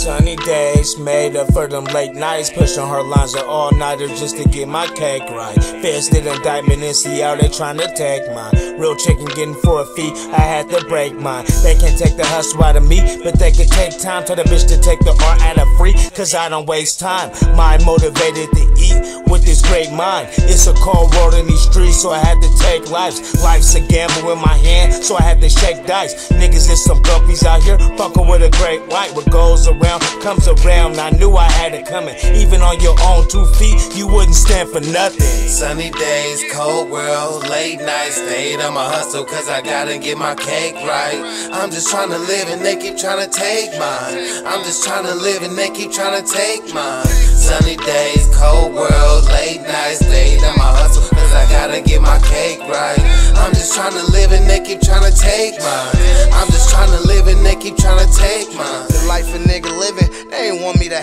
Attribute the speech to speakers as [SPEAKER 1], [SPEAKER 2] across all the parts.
[SPEAKER 1] Sunny days made up for them late nights. Pushing her lines of all nighter just to get my cake right. Fisted indictment in CL, they trying to take mine. Real chicken getting for a fee, I had to break mine. They can't take the hustle out of me, but they can take time. Tell the bitch to take the art out of free, cause I don't waste time. Mind motivated to eat with this great mind. It's a cold world in these streets, so I had to take lives. Life's a gamble in my hand, so I had to shake dice. Niggas is some guppies out here, fucking with a great white. What goes around comes around. I knew I had it coming. Even on your own two feet, you wouldn't stand for nothing.
[SPEAKER 2] Sunny days, cold world, late nights, stayed on my hustle cause I gotta get my cake right. I'm just trying to live and they keep trying to take mine. I'm just trying to live and they keep trying to take mine. Sunny days, cold world, late nights, stayed on my hustle cause I gotta get my cake right. I'm just trying to live and they keep trying to take mine.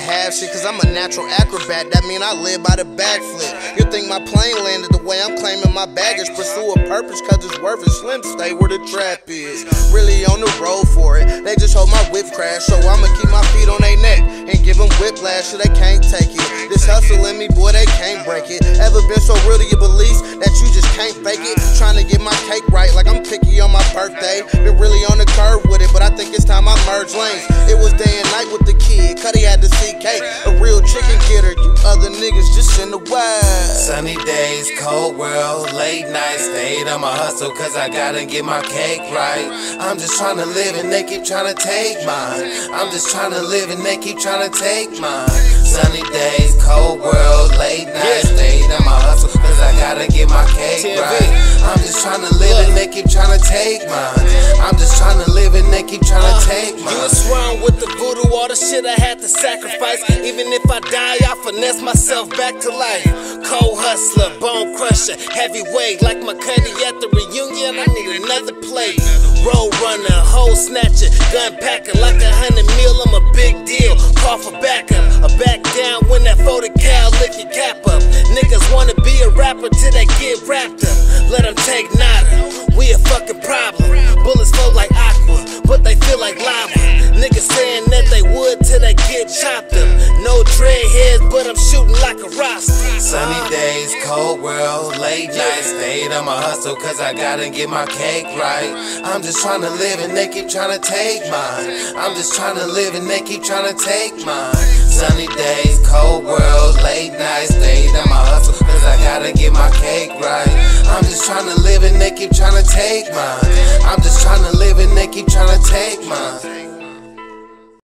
[SPEAKER 3] Shit, cause I'm a natural acrobat. That mean I live by the backflip. You think my plane landed the way I'm claiming my baggage? Pursue a purpose, cause it's worth it. Slim stay where the trap is. Really on the road for it. They just hold my whip crash, so I'ma keep my feet on their neck and give them whiplash so they can't take it. In me, boy, they can't break it. Ever been so real to your beliefs that you just can't fake it? Trying to get my cake right, like I'm picky on my birthday. Been really on the curve with it, but I think it's time I merge lanes. It was day and night with the kid, Cuddy had the CK. A real chicken getter, you other niggas just in the wild.
[SPEAKER 2] Sunny days, cold world, late nights, stayed on my hustle cause I gotta get my cake right. I'm just trying to live and they keep trying to take mine. I'm just trying to live and they keep trying to take mine. Sunny days, cold world, late nights, stayed on my hustle cause I gotta get my cake right. I'm just trying to live and they keep trying to take mine. I'm just trying to live and they keep trying to take
[SPEAKER 4] You
[SPEAKER 2] mine.
[SPEAKER 4] Wrong voodoo, all the shit I had to sacrifice. Even if I die, I finesse myself back to life. Cold hustler, bone crusher, heavyweight like my McCuddy at the reunion. I need another plate. Road runner, hole snatcher, gun packer like a hundred mil. I'm a big deal. Call for backup, a back down when that 40 cal lick your cap up. Niggas wanna be a rapper till they get wrapped up. Let them take nada. We a fucking problem. Bullets flow like aqua, but they feel like lava. Niggas saying that they would till they get chopped up. No dreadheads, but I'm shooting like a roster.
[SPEAKER 2] Sunny days, cold world, late nights, stayed on my hustle cause I gotta get my cake right. I'm just trying to live and they keep trying to take mine. I'm just trying to live and they keep trying to take mine. Sunny days, cold world, late nights, stayed on my hustle cause I gotta get my cake right. I'm just trying to live and they keep trying to take mine. I'm just trying to live and they keep trying to take mine.